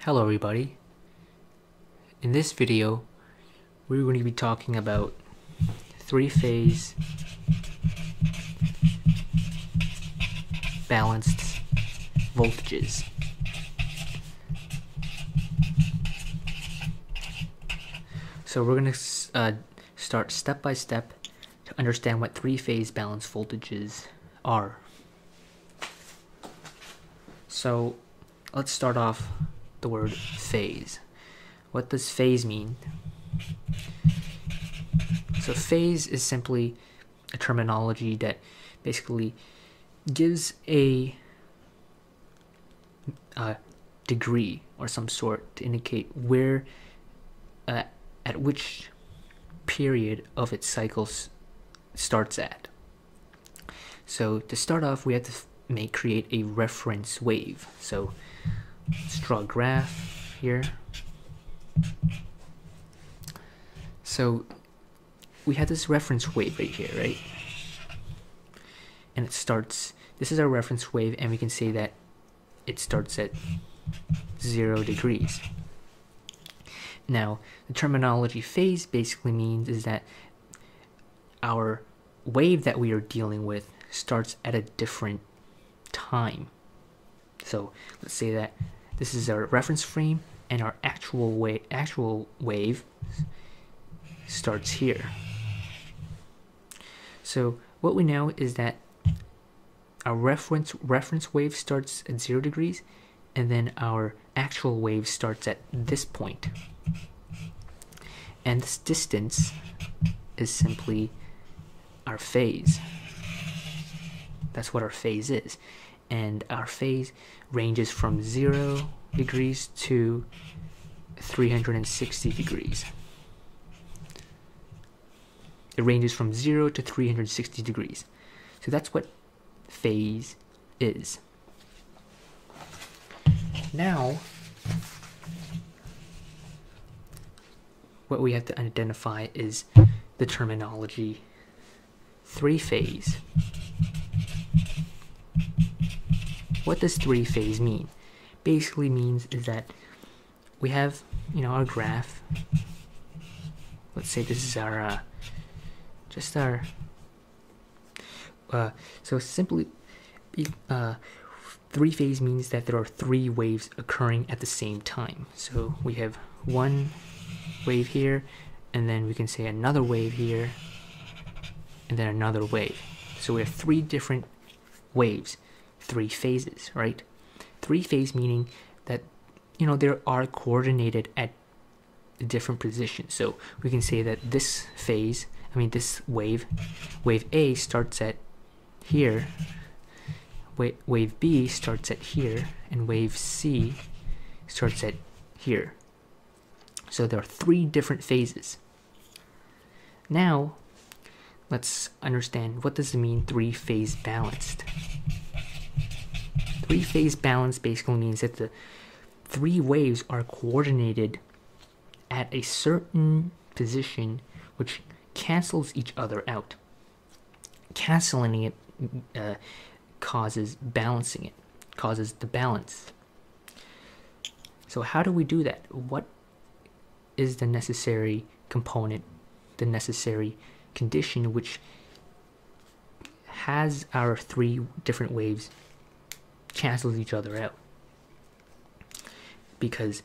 Hello everybody. In this video, we're going to be talking about three-phase balanced voltages. So we're going to uh, start step by step to understand what three-phase balanced voltages are. So let's start off the word phase. What does phase mean? So phase is simply a terminology that basically gives a, a degree or some sort to indicate where uh, at which period of its cycles starts at. So to start off, we have to make create a reference wave. So let's draw a graph here. So we have this reference wave right here, right? And it starts, this is our reference wave, and we can say that it starts at zero degrees. Now, the terminology phase basically means is that our wave that we are dealing with starts at a different time. So let's say that this is our reference frame and our actual wave actual wave starts here. So what we know is that our reference reference wave starts at zero degrees and then our actual wave starts at this point. And this distance is simply our phase. That's what our phase is. And our phase ranges from 0 degrees to 360 degrees. It ranges from 0 to 360 degrees. So that's what phase is. Now, what we have to identify is the terminology three phase. What does three phase mean? Basically means is that we have, you know, our graph. Let's say this is our, uh, just our, uh, so simply, uh, three phase means that there are three waves occurring at the same time. So we have one wave here, and then we can say another wave here, and then another wave. So we have three different waves, three phases, right? Three phase meaning that you know there are coordinated at different positions. So we can say that this phase, I mean this wave, wave A starts at here, wave, wave B starts at here, and wave C starts at here. So there are three different phases. Now, let's understand what does it mean three-phase balanced. Three-phase balance basically means that the three waves are coordinated at a certain position which cancels each other out. Canceling it uh, causes balancing it, causes the balance. So how do we do that? What is the necessary component, the necessary condition which has our three different waves cancels each other out. Because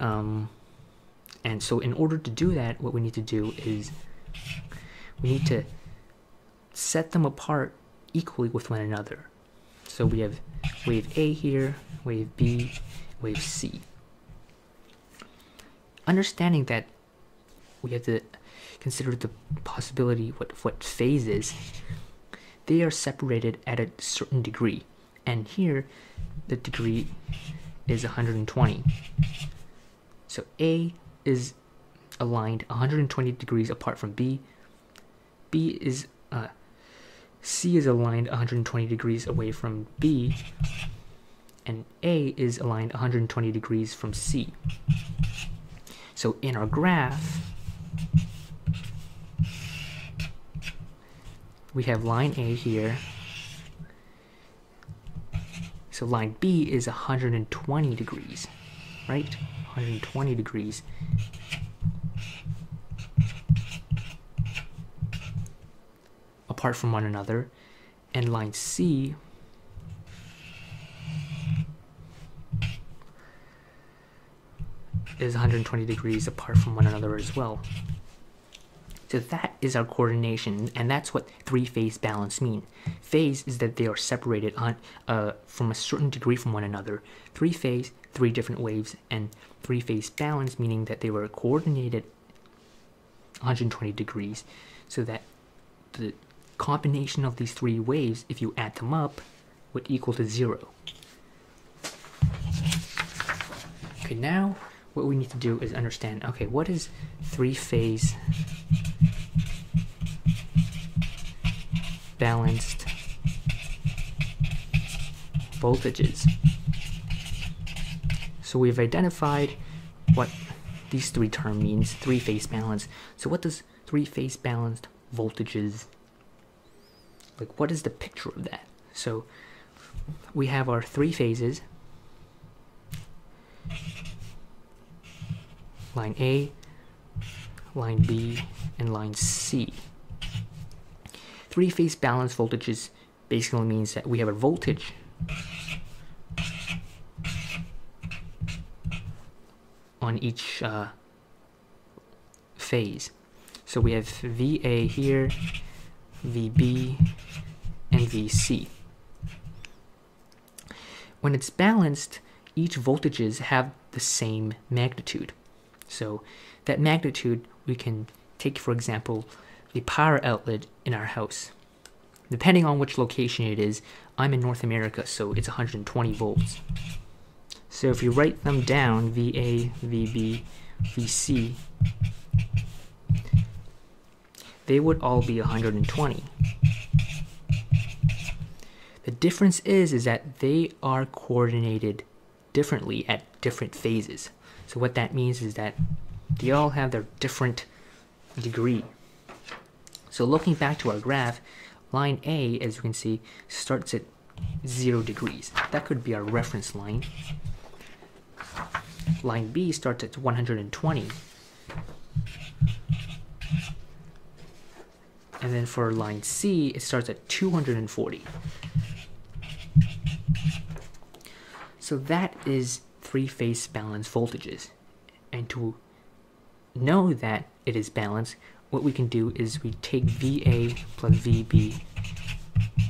um, and so in order to do that what we need to do is we need to set them apart equally with one another. So we have wave A here wave B wave C. Understanding that we have to consider the possibility what what phase is they are separated at a certain degree and here the degree is 120 so A is aligned 120 degrees apart from B. B is uh, C is aligned 120 degrees away from B. And A is aligned 120 degrees from C. So in our graph, we have line A here. So line B is 120 degrees, right? 120 degrees. apart from one another. And line C is 120 degrees apart from one another as well. So that is our coordination, and that's what three-phase balance mean. Phase is that they are separated on uh, from a certain degree from one another. Three-phase, three different waves, and three-phase balance meaning that they were coordinated 120 degrees, so that the combination of these three waves, if you add them up, would equal to zero. Okay, now what we need to do is understand, okay, what is three-phase balanced voltages? So we've identified what these three term means, three-phase balance. So what does three-phase balanced voltages, like what is the picture of that? So we have our three phases, line A, line B, and line C. Three-phase balance voltages basically means that we have a voltage on each uh, phase. So we have VA here, VB, and VC. When it's balanced, each voltages have the same magnitude. So that magnitude we can take, for example, the power outlet in our house. Depending on which location it is, I'm in North America, so it's 120 volts. So if you write them down, VA, VB, VC, they would all be 120. The difference is is that they are coordinated differently at different phases. So what that means is that they all have their different degree. So looking back to our graph, line A, as you can see, starts at 0 degrees. That could be our reference line. Line B starts at 120. And then for line C, it starts at 240. So that is three-phase balance voltages. And to know that it is balanced, what we can do is we take VA plus VB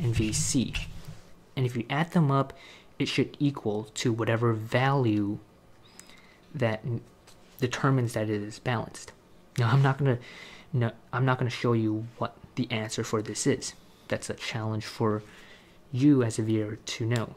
and VC. And if you add them up, it should equal to whatever value that determines that it is balanced. Now I'm not gonna no, I'm not gonna show you what the answer for this is. That's a challenge for you as a viewer to know.